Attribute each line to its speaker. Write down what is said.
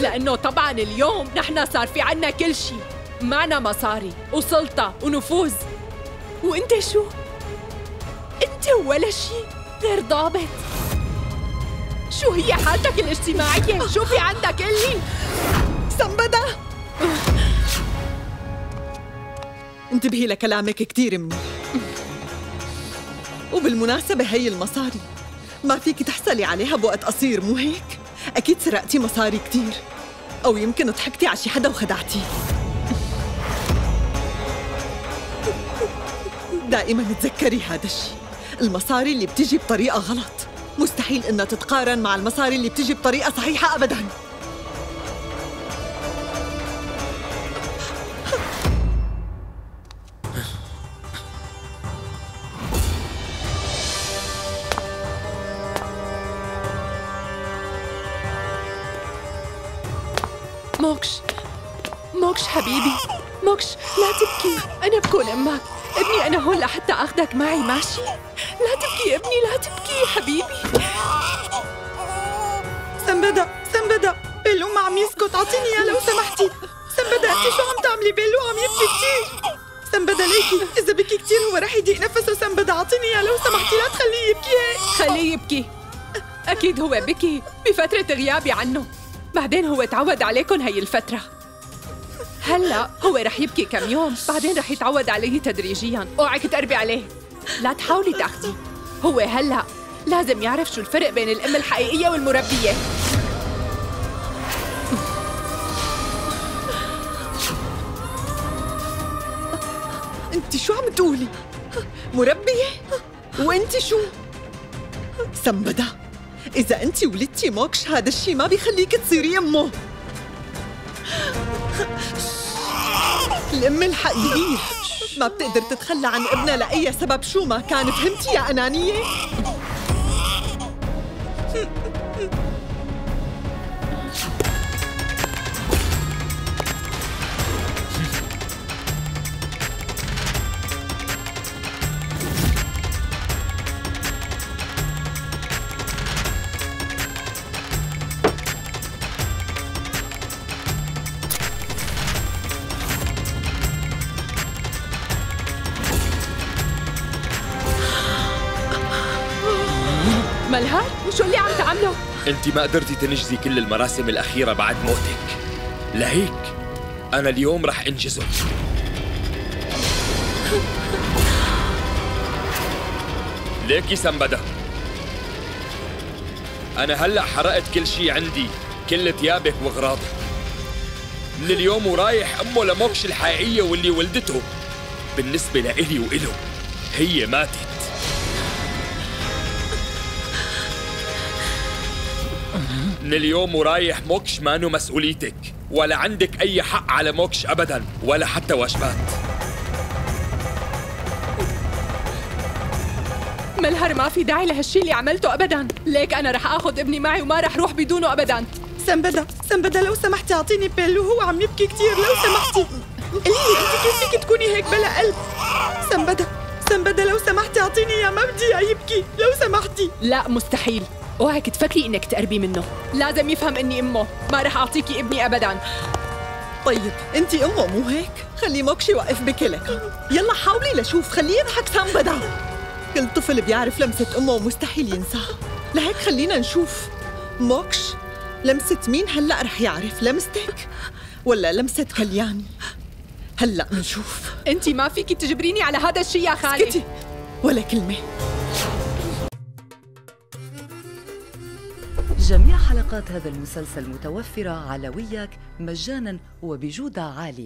Speaker 1: لأنه طبعا اليوم نحن صار في عنا كل شيء معنا مصاري وسلطة ونفوذ وإنت شو؟ إنت ولا شيء غير ضابط شو هي حالتك الاجتماعية؟ شو في عندك قلي؟
Speaker 2: سنبدا انتبهي لكلامك كتير منيح وبالمناسبة هي المصاري ما فيك تحصلي عليها بوقت قصير مو هيك؟ أكيد سرقتي مصاري كتير. أو يمكن ضحكتي على شي حدا وخدعتيه دائما تذكري هذا الشيء المصاري اللي بتجي بطريقة غلط. مستحيل إنها تتقارن مع المصاري اللي بتجي بطريقة صحيحة أبداً.
Speaker 1: موكش موكش حبيبي. موكش لا تبكي. أنا بكون أمك. ابني أنا هون لحتى أخذك معي ماشي؟ لا تبكي ابني لا تبكي حبيبي.
Speaker 2: سنبدأ سنبدأ. بيلو ما عم يسكت. أعطيني إياه لو سمحتي. سنبدأ. أنت شو عم تعملي؟ بيلو عم يبكي كثير سنبدأ ليكي. إذا بكي كثير هو رح يضيق نفسه. سنبدأ. أعطيني إياه لو سمحتي. لا تخليه يبكي. هيك
Speaker 1: خليه يبكي. أكيد هو بكي. بفترة غيابي عنه. بعدين هو تعود عليكم هي الفترة. هلا هو رح يبكي كم يوم بعدين رح يتعود عليه تدريجيا. أوعك تقربي عليه. لا تحاولي تاخذيه هو هلا لازم يعرف شو الفرق بين الأم الحقيقية والمربية.
Speaker 2: انت شو عم تقولي؟ مربية؟ وانت شو؟ سنبدا إذا أنت ولدتي موكش هذا الشيء ما بيخليك تصيري أمه. الأم الحقيقية. ما بتقدر تتخلى عن ابنها لأي سبب. شو ما كان فهمتي يا أنانية؟
Speaker 1: ملهار وشو اللي عم تعمله؟
Speaker 3: أنت ما قدرتي تنجزي كل المراسم الأخيرة بعد موتك. لهيك أنا اليوم رح انجزهم ليكي سنبدا أنا هلأ حرقت كل شي عندي كل ثيابك واغراضك من اليوم ورايح أمه لموكش الحقيقية واللي ولدته. بالنسبة لإلي وإله هي ماتت. من اليوم ورايح موكش مانو مسؤوليتك. ولا عندك أي حق على موكش أبدا ولا حتى واجبات
Speaker 1: ملهر ما في داعي لهالشي اللي عملته ابدا. ليك أنا رح آخذ ابني معي وما رح روح بدونه ابدا.
Speaker 2: سنبدا سنبدا لو سمحتي أعطيني بيلو هو عم يبكي كثير لو سمحتي قولي لي انت كيف فيك تكوني هيك بلا قلب؟ سنبدا سنبدا لو سمحتي أعطيني اياه ما بدي يبكي لو سمحتي.
Speaker 1: لا مستحيل. اوعك تفكري إنك تقربي منه. لازم يفهم إني أمه. ما رح أعطيكي ابني ابدا.
Speaker 2: طيب انت أمه مو هيك؟ خلي موكش يوقف بكلك. يلا حاولي لشوف خليه يضحك سنبدا كل طفل بيعرف لمسة أمه ومستحيل ينساها لهيك خلينا نشوف. موكش لمسة مين هلأ رح يعرف لمستك؟ ولا لمسة كلياني؟ هلأ بنشوف
Speaker 1: انت ما فيكي تجبريني على هذا الشيء يا خالي.
Speaker 2: اسكتي. ولا كلمة.
Speaker 4: جميع حلقات هذا المسلسل متوفرة على وياك مجانا وبجودة عالية.